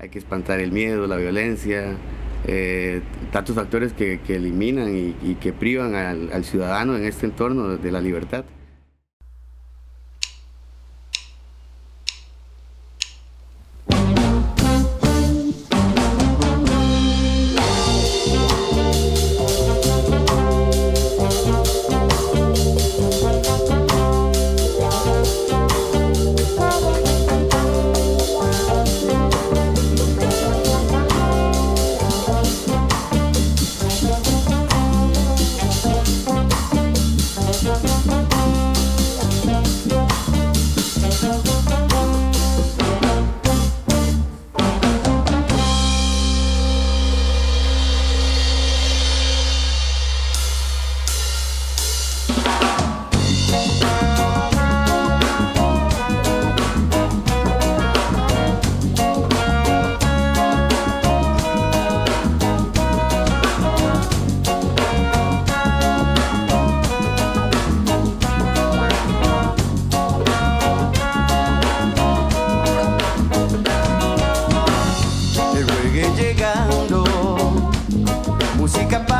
Hay que espantar el miedo, la violencia, eh, tantos factores que, eliminan y, que privan al ciudadano en este entorno de la libertad. música para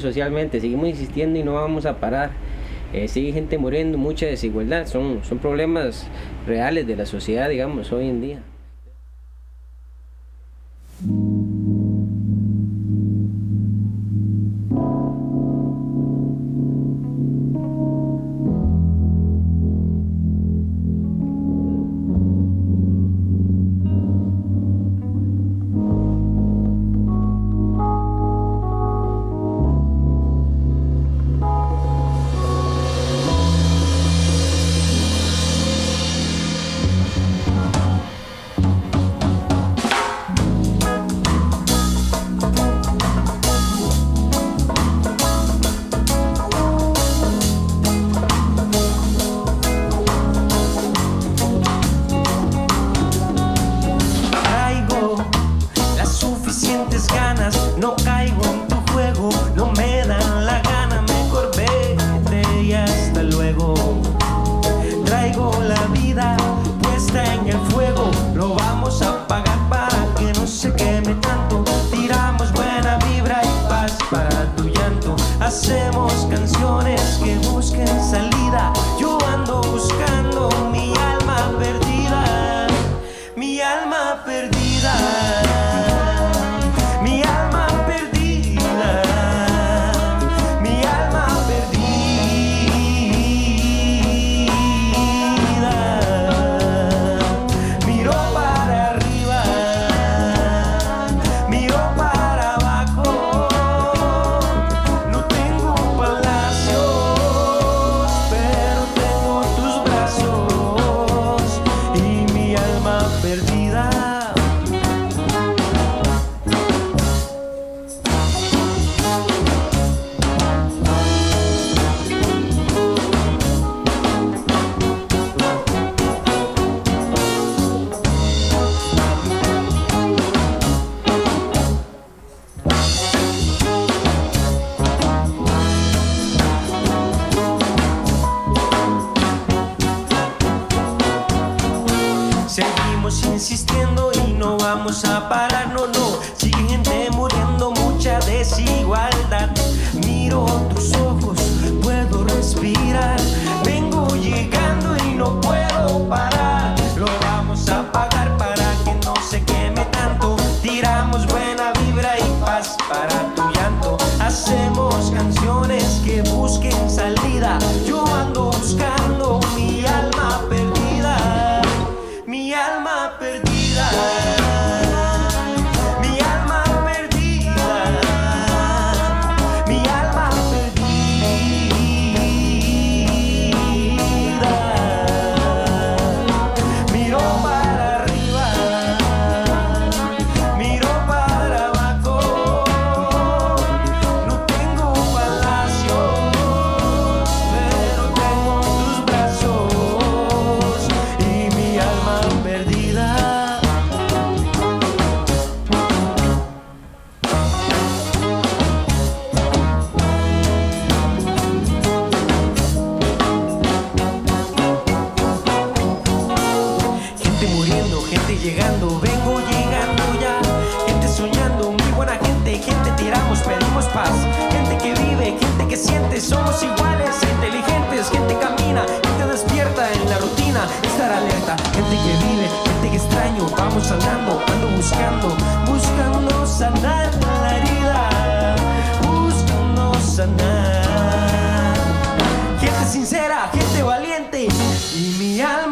socialmente, seguimos insistiendo y no vamos a parar. Eh, sigue gente muriendo, mucha desigualdad, son, son problemas reales de la sociedad, digamos, hoy en día. y mi alma.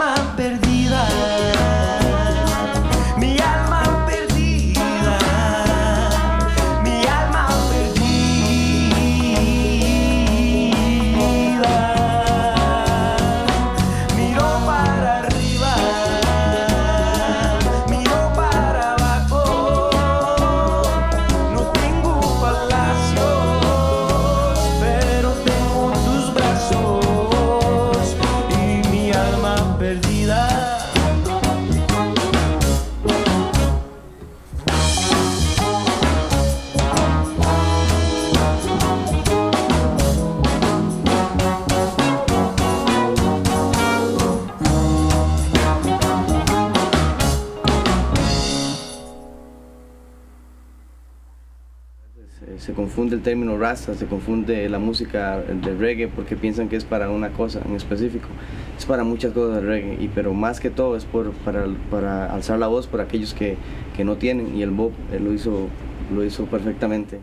Confunde el término rasta, se confunde la música de reggae porque piensan que es para una cosa en específico. Es para muchas cosas el reggae, y, pero más que todo es por, para, para alzar la voz por aquellos que, que no tienen y el Bob lo, hizo, lo hizo perfectamente.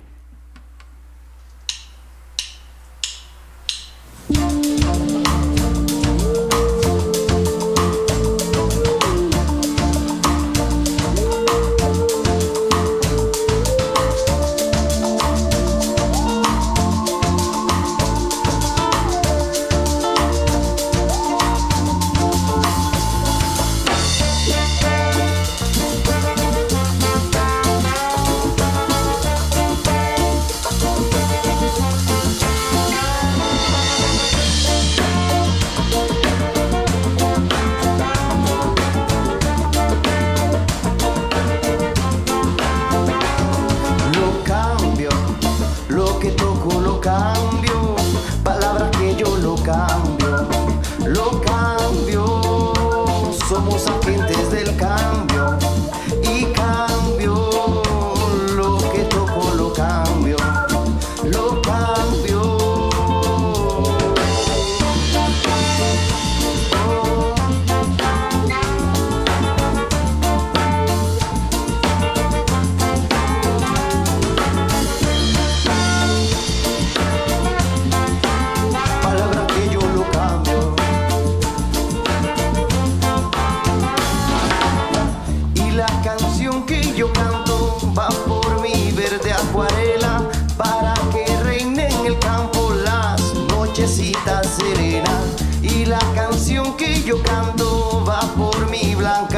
serena y la canción que yo canto va por mi blanco.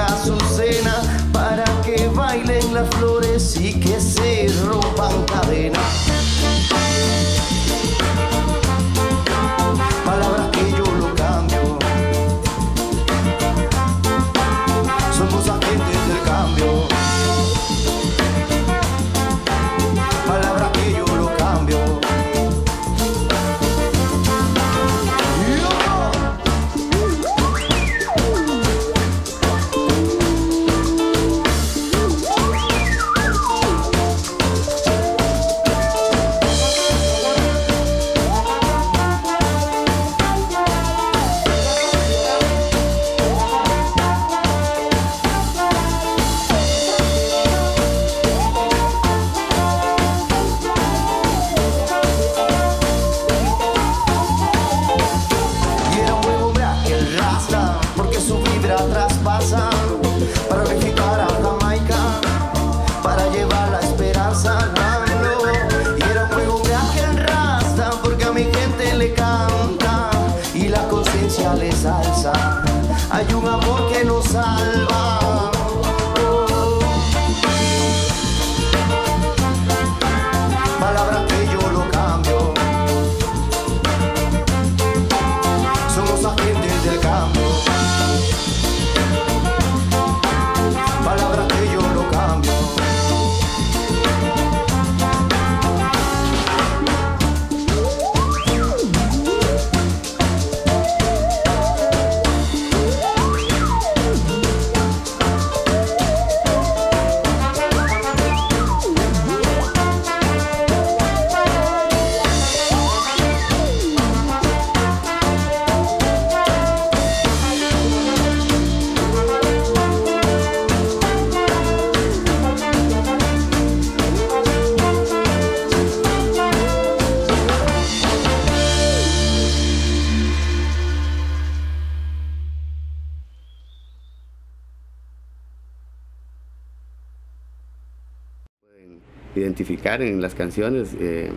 Identificar en las canciones eh,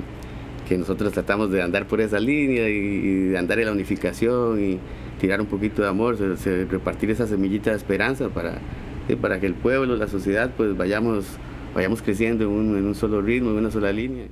que nosotros tratamos de andar por esa línea y, de andar en la unificación y tirar un poquito de amor, repartir esa semillita de esperanza para, para que el pueblo, la sociedad, pues vayamos, vayamos creciendo en un, en un solo ritmo, en una sola línea.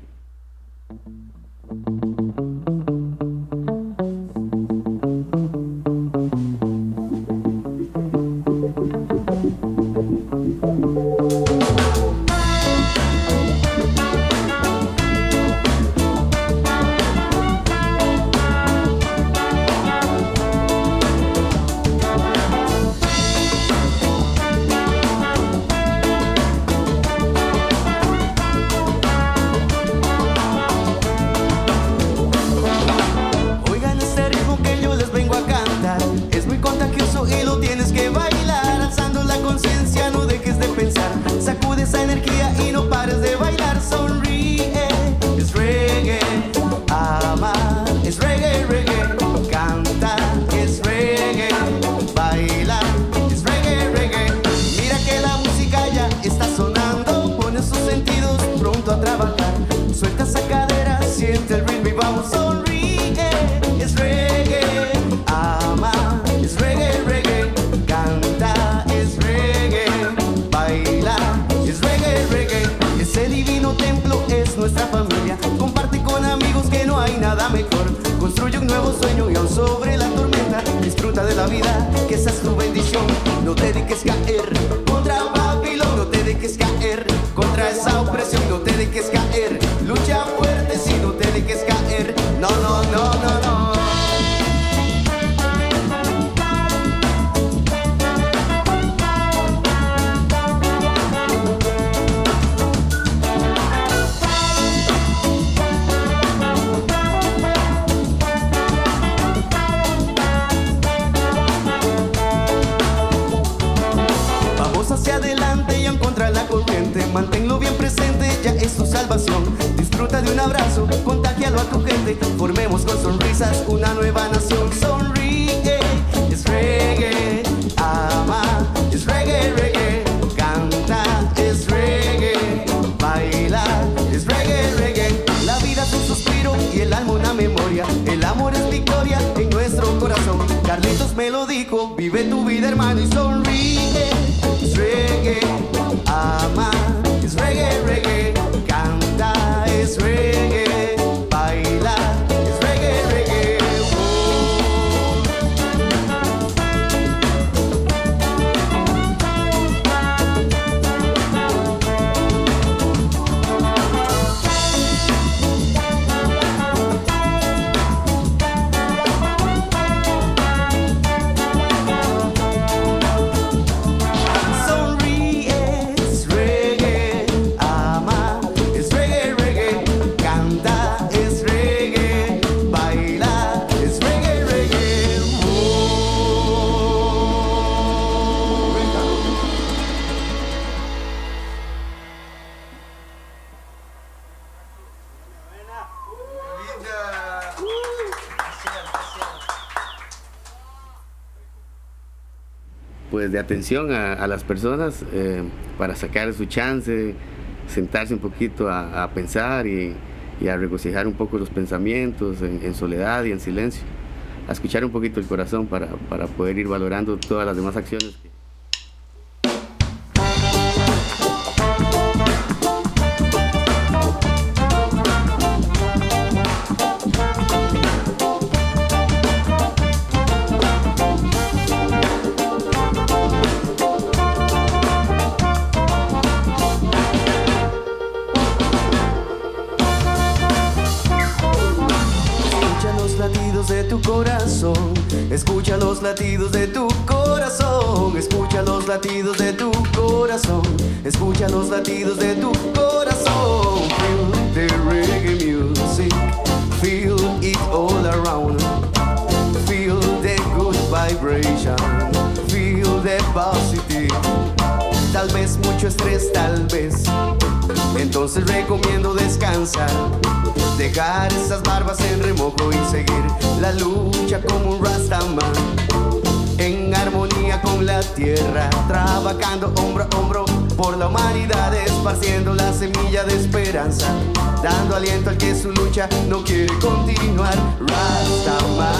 La vida, que esa es tu bendición. No te dejes caer contagialo a tu gente. Formemos con sonrisas una nueva nación. Sonríe, es reggae. Ama, es reggae, reggae. Canta, es reggae. Baila, es reggae, reggae. La vida es un suspiro y el alma una memoria. El amor es victoria en nuestro corazón. Carlitos me lo dijo vive tu vida hermano y sonríe. Pues de atención a, las personas eh, para sacar su chance, sentarse un poquito a, pensar y, y a regocijar un poco los pensamientos en, en soledad y en silencio, a escuchar un poquito el corazón para, para poder ir valorando todas las demás acciones. Los latidos de tu corazón. Escucha los latidos de tu corazón. Feel the reggae music. Feel it all around. Feel the good vibration. Feel the positive. Tal vez mucho estrés, tal vez. Entonces recomiendo descansar. Dejar esas barbas en remojo y seguir la lucha como un Rastaman. Con la tierra, trabajando hombro a hombro por la humanidad, esparciendo la semilla de esperanza, dando aliento al que su lucha no quiere continuar. Rastaman,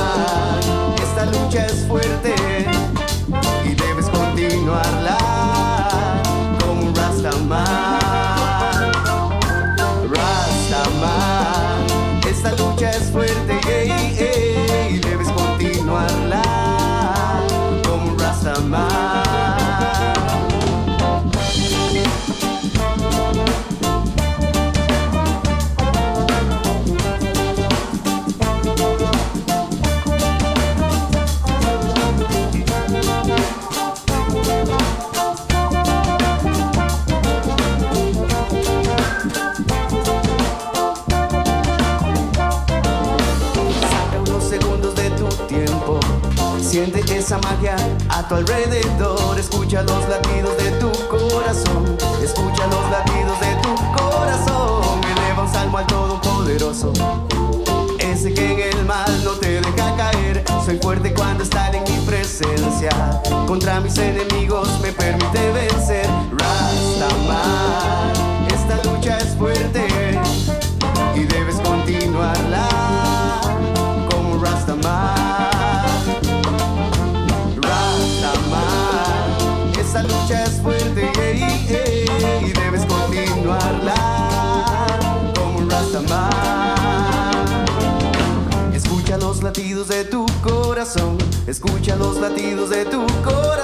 esa magia a tu alrededor. Escucha los latidos de tu corazón. Escucha los latidos de tu corazón. Eleva un salmo al Todopoderoso. Ese que en el mal no te deja caer. Soy fuerte cuando están en mi presencia. Contra mis enemigos me permite vencer. Rastaman, esta lucha es fuerte escucha los latidos de tu corazón,